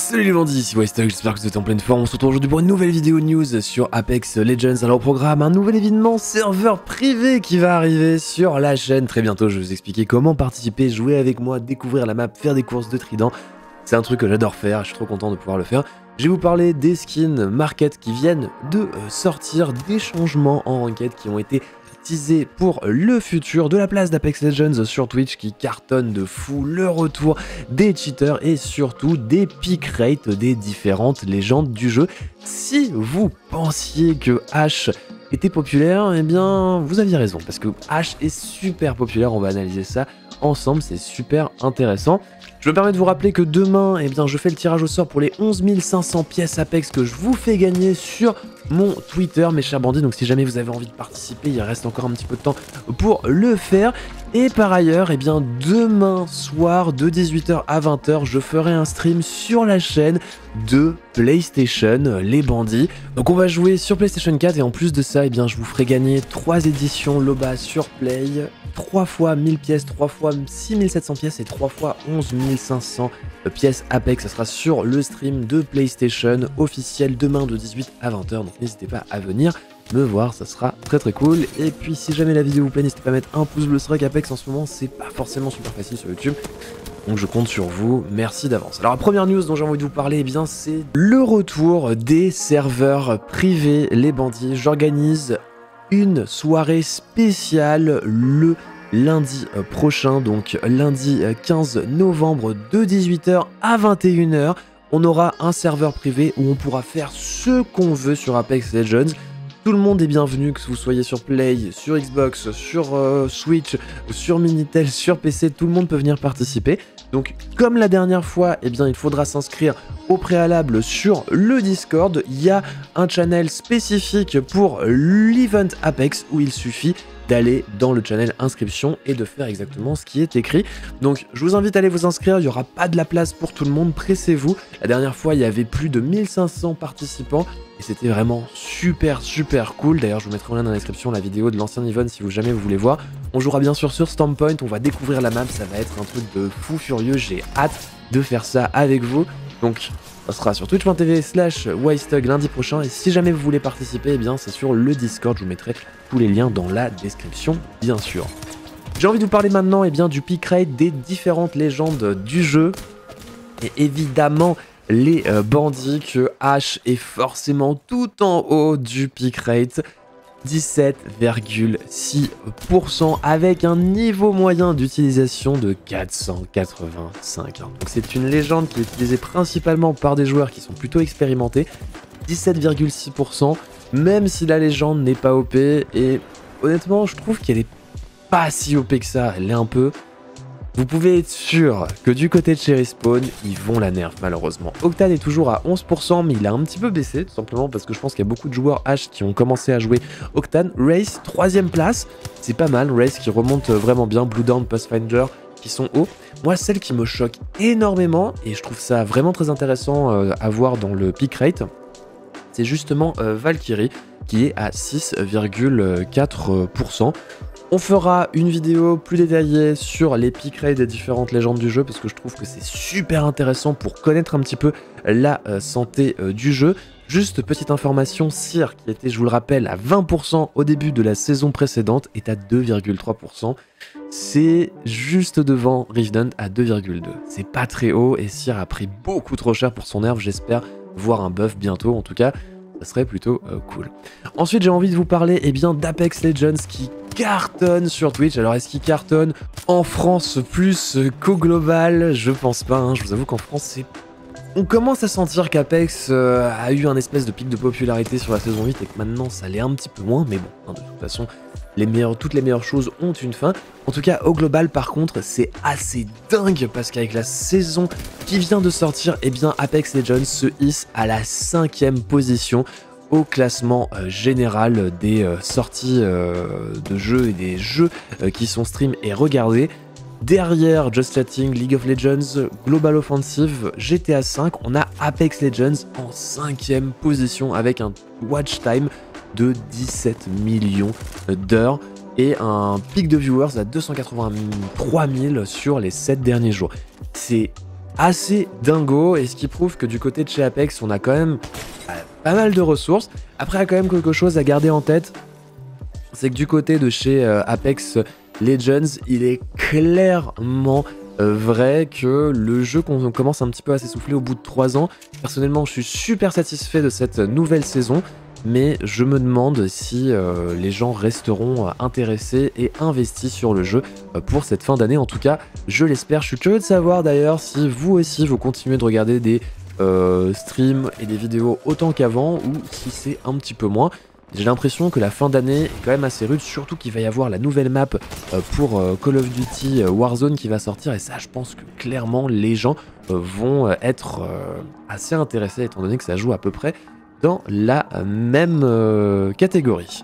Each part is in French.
Salut les bandits, ici Westog, j'espère que vous êtes en pleine forme. On se retrouve aujourd'hui pour une nouvelle vidéo news sur Apex Legends. Alors au programme, un nouvel événement serveur privé qui va arriver sur la chaîne. Très bientôt, je vais vous expliquer comment participer, jouer avec moi, découvrir la map, faire des courses de trident. C'est un truc que j'adore faire, je suis trop content de pouvoir le faire. Je vais vous parler des skins market qui viennent de euh, sortir, des changements en ranked qui ont été pour le futur de la place d'Apex Legends sur Twitch qui cartonne de fou, le retour des cheaters et surtout des pick rates des différentes légendes du jeu. Si vous pensiez que H était populaire, eh bien vous aviez raison parce que H est super populaire, on va analyser ça ensemble, c'est super intéressant. Je me permets de vous rappeler que demain, eh bien, je fais le tirage au sort pour les 11 500 pièces Apex que je vous fais gagner sur mon Twitter, mes chers bandits. Donc si jamais vous avez envie de participer, il reste encore un petit peu de temps pour le faire. Et par ailleurs, eh demain soir, de 18h à 20h, je ferai un stream sur la chaîne de PlayStation, les bandits. Donc on va jouer sur PlayStation 4 et en plus de ça, eh bien, je vous ferai gagner 3 éditions Loba sur Play, 3 fois 1000 pièces, 3 fois 6700 pièces et 3 fois 11 500 pièces Apex. Ça sera sur le stream de PlayStation officiel demain de 18 à 20h. Donc n'hésitez pas à venir me voir, ça sera très très cool. Et puis si jamais la vidéo vous plaît, n'hésitez pas à mettre un pouce bleu. Vrai qu'Apex en ce moment, c'est pas forcément super facile sur YouTube. Donc je compte sur vous, merci d'avance. Alors la première news dont j'ai envie de vous parler, eh bien c'est le retour des serveurs privés, les bandits. J'organise une soirée spéciale le lundi prochain, donc lundi 15 euh, novembre de 18h à 21h. On aura un serveur privé où on pourra faire ce qu'on veut sur Apex Legends. Tout le monde est bienvenu, que vous soyez sur Play, sur Xbox, sur euh, Switch, sur Minitel, sur PC, tout le monde peut venir participer. Donc comme la dernière fois, eh bien il faudra s'inscrire au préalable sur le Discord. Il y a un channel spécifique pour l'event Apex où il suffit d'aller dans le channel inscription et de faire exactement ce qui est écrit. Donc je vous invite à aller vous inscrire, il n'y aura pas de la place pour tout le monde, pressez-vous. La dernière fois, il y avait plus de 1500 participants et c'était vraiment super super cool. D'ailleurs, je vous mettrai en lien dans la description la vidéo de l'ancien event si vous jamais vous voulez voir. On jouera bien sûr sur Standpoint, on va découvrir la map, ça va être un truc de fou furieux, j'ai hâte de faire ça avec vous. Donc ça sera sur twitch.tv slash lundi prochain. Et si jamais vous voulez participer, eh bien c'est sur le Discord. Je vous mettrai tous les liens dans la description, bien sûr. J'ai envie de vous parler maintenant eh bien, du pick rate des différentes légendes du jeu. Et évidemment, les euh, bandits que H est forcément tout en haut du pick rate. 17,6% avec un niveau moyen d'utilisation de 485. Donc c'est une légende qui est utilisée principalement par des joueurs qui sont plutôt expérimentés. 17,6%, même si la légende n'est pas OP, et honnêtement je trouve qu'elle est pas si OP que ça, elle est un peu, vous pouvez être sûr que du côté de Cherry Spawn, ils vont la nerf malheureusement. Octane est toujours à 11%, mais il a un petit peu baissé, tout simplement parce que je pense qu'il y a beaucoup de joueurs H qui ont commencé à jouer Octane. Race, troisième place, c'est pas mal. Race qui remonte vraiment bien. Blue Down, Pathfinder qui sont hauts. Moi, celle qui me choque énormément, et je trouve ça vraiment très intéressant euh, à voir dans le pick rate, c'est justement euh, Valkyrie qui est à 6,4%. On fera une vidéo plus détaillée sur les pick rates des différentes légendes du jeu parce que je trouve que c'est super intéressant pour connaître un petit peu la euh, santé euh, du jeu. Juste petite information, Cyr, qui était, je vous le rappelle, à 20% au début de la saison précédente, est à 2,3%. C'est juste devant Riven à 2,2. C'est pas très haut et Cyr a pris beaucoup trop cher pour son nerf. J'espère voir un buff bientôt. En tout cas, ça serait plutôt euh, cool. Ensuite, j'ai envie de vous parler eh d'Apex Legends qui cartonne sur Twitch. Alors est-ce qu'il cartonne en France plus qu'au global? Je pense pas, hein. je vous avoue qu'en France c'est... On commence à sentir qu'Apex euh, a eu un espèce de pic de popularité sur la saison 8 et que maintenant ça l'est un petit peu moins, mais bon, hein, de toute façon, toutes les meilleures choses ont une fin. En tout cas, au global, par contre, c'est assez dingue parce qu'avec la saison qui vient de sortir, eh bien, Apex Legends se hisse à la cinquième position au classement euh, général des euh, sorties de jeux et des jeux qui sont stream et regardés. Derrière Just Chatting, League of Legends, Global Offensive, GTA V, on a Apex Legends en cinquième position avec un watch time de 17 millions d'heures et un pic de viewers à 283 000 sur les 7 derniers jours. C'est assez dingo et ce qui prouve que du côté de chez Apex, on a quand même euh, pas mal de ressources. Après, il y a quand même quelque chose à garder en tête, c'est que du côté de chez euh, Apex Legends, il est clairement euh, vrai que le jeu commence un petit peu à s'essouffler au bout de 3 ans. Personnellement, je suis super satisfait de cette nouvelle saison mais je me demande si euh, les gens resteront euh, intéressés et investis sur le jeu pour cette fin d'année. En tout cas, je l'espère. Je suis curieux de savoir d'ailleurs si vous aussi vous continuez de regarder des streams et des vidéos autant qu'avant ou si c'est un petit peu moins. J'ai l'impression que la fin d'année est quand même assez rude, surtout qu'il va y avoir la nouvelle map pour Call of Duty Warzone qui va sortir et ça je pense que clairement les gens vont être assez intéressés étant donné que ça joue à peu près dans la même euh, catégorie.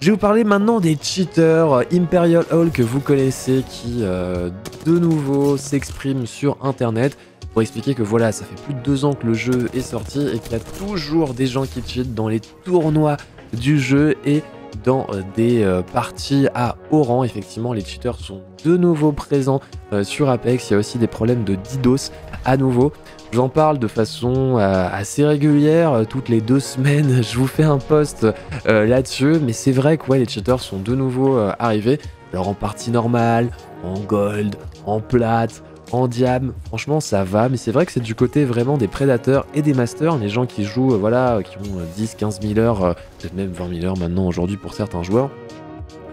Je vais vous parler maintenant des cheaters euh, Imperial Hall que vous connaissez qui euh, de nouveau s'expriment sur internet pour expliquer que voilà ça fait plus de deux ans que le jeu est sorti et qu'il y a toujours des gens qui cheatent dans les tournois du jeu et dans des parties à haut rang. Effectivement les cheaters sont de nouveau présents sur Apex, il y a aussi des problèmes de DDoS à nouveau. J'en parle de façon euh, assez régulière, euh, toutes les deux semaines, je vous fais un post euh, là-dessus, mais c'est vrai que les cheaters sont de nouveau arrivés, alors en partie normale, en gold, en plate, en diam, franchement ça va, mais c'est vrai que c'est du côté vraiment des prédateurs et des masters, les gens qui jouent, voilà, qui ont 10, 15 000 heures, peut-être même 20 000 heures maintenant aujourd'hui pour certains joueurs,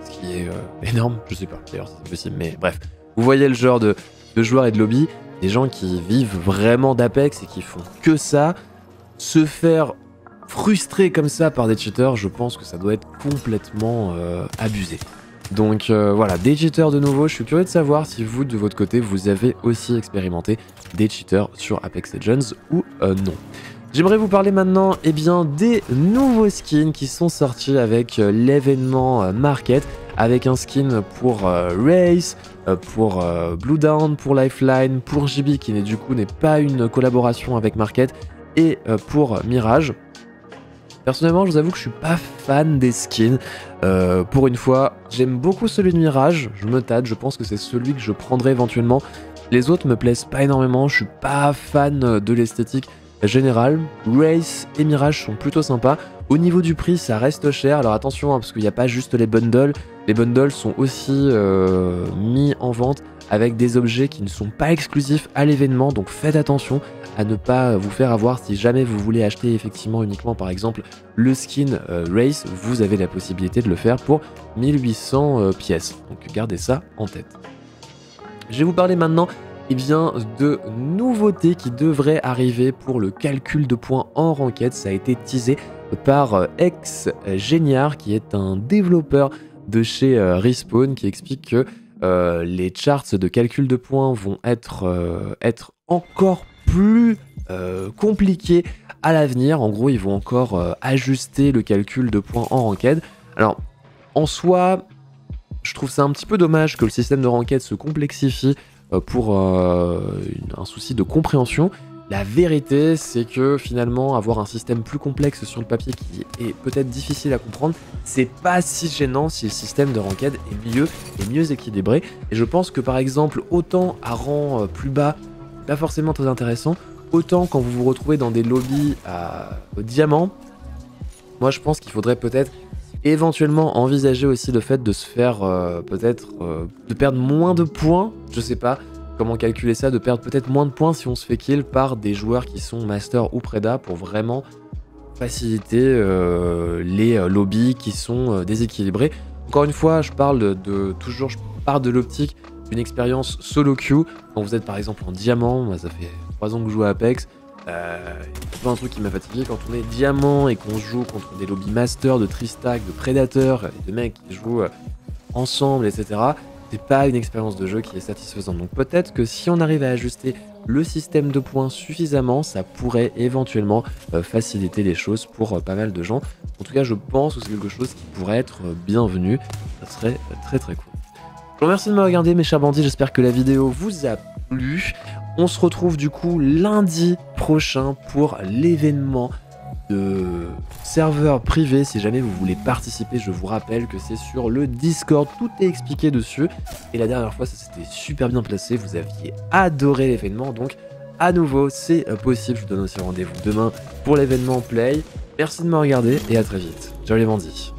ce qui est énorme, je sais pas. D'ailleurs si c'est possible, mais bref, vous voyez le genre de, joueurs et de lobby, des gens qui vivent vraiment d'Apex et qui font que ça, se faire frustrer comme ça par des cheaters, je pense que ça doit être complètement euh, abusé. Donc euh, voilà, des cheaters de nouveau, je suis curieux de savoir si vous, de votre côté, vous avez aussi expérimenté des cheaters sur Apex Legends ou euh, non. J'aimerais vous parler maintenant eh des nouveaux skins qui sont sortis avec l'événement Market, avec un skin pour Race, euh, pour euh, Blue Down, pour Lifeline, pour JB qui n'est du coup n'est pas une collaboration avec Market et euh, pour Mirage. Personnellement, je vous avoue que je suis pas fan des skins. pour une fois, j'aime beaucoup celui de Mirage. Je me tâte, je pense que c'est celui que je prendrai éventuellement. Les autres me plaisent pas énormément. Je suis pas fan de l'esthétique générale. Race et Mirage sont plutôt sympas. Au niveau du prix, ça reste cher. Alors attention, hein, parce qu'il n'y a pas juste les bundles. Les bundles sont aussi euh, mis en vente avec des objets qui ne sont pas exclusifs à l'événement. Donc faites attention à ne pas vous faire avoir si jamais vous voulez acheter effectivement uniquement par exemple le skin euh, Race. Vous avez la possibilité de le faire pour 1800 euh, pièces. Donc gardez ça en tête. Je vais vous parler maintenant eh bien, de nouveautés qui devraient arriver pour le calcul de points en ranked. Ça a été teasé par euh, Ex Geniard, qui est un développeur de chez euh, Respawn, qui explique que euh, les charts de calcul de points vont être, être encore plus compliqués à l'avenir. En gros, ils vont encore ajuster le calcul de points en ranked. Alors, en soi, je trouve ça un petit peu dommage que le système de ranked se complexifie pour un souci de compréhension. La vérité, c'est que finalement, avoir un système plus complexe sur le papier qui est peut-être difficile à comprendre, c'est pas si gênant si le système de ranked est mieux et mieux équilibré. Et je pense que par exemple, autant à rang euh, plus bas, pas forcément très intéressant, autant quand vous vous retrouvez dans des lobbies à, au diamant, moi je pense qu'il faudrait peut-être éventuellement envisager aussi le fait de se faire euh, peut-être euh, de perdre moins de points, je sais pas, comment calculer ça, de perdre peut-être moins de points si on se fait kill par des joueurs qui sont master ou preda pour vraiment faciliter euh, les lobbies qui sont déséquilibrés. Encore une fois, je parle de, toujours, je pars de l'optique d'une expérience solo queue. Quand vous êtes par exemple en diamant, moi ça fait 3 ans que je joue à Apex. Euh, un truc qui m'a fatigué quand on est diamant et qu'on joue contre des lobbies master de Tristack, de prédateurs, de mecs qui jouent ensemble, etc c'est pas une expérience de jeu qui est satisfaisante. Donc peut-être que si on arrive à ajuster le système de points suffisamment, ça pourrait éventuellement euh, faciliter les choses pour euh, pas mal de gens. En tout cas, je pense que c'est quelque chose qui pourrait être euh, bienvenu. Ça serait très très cool. Vous remercie de me regarder mes chers bandits, j'espère que la vidéo vous a plu. On se retrouve du coup lundi prochain pour l'événement de serveur privé. Si jamais vous voulez participer, je vous rappelle que c'est sur le Discord. Tout est expliqué dessus. Et la dernière fois, ça s'était super bien placé. Vous aviez adoré l'événement. Donc, à nouveau, c'est possible. Je vous donne aussi rendez-vous demain pour l'événement Play. Merci de me regarder et à très vite. Ciao les bandits.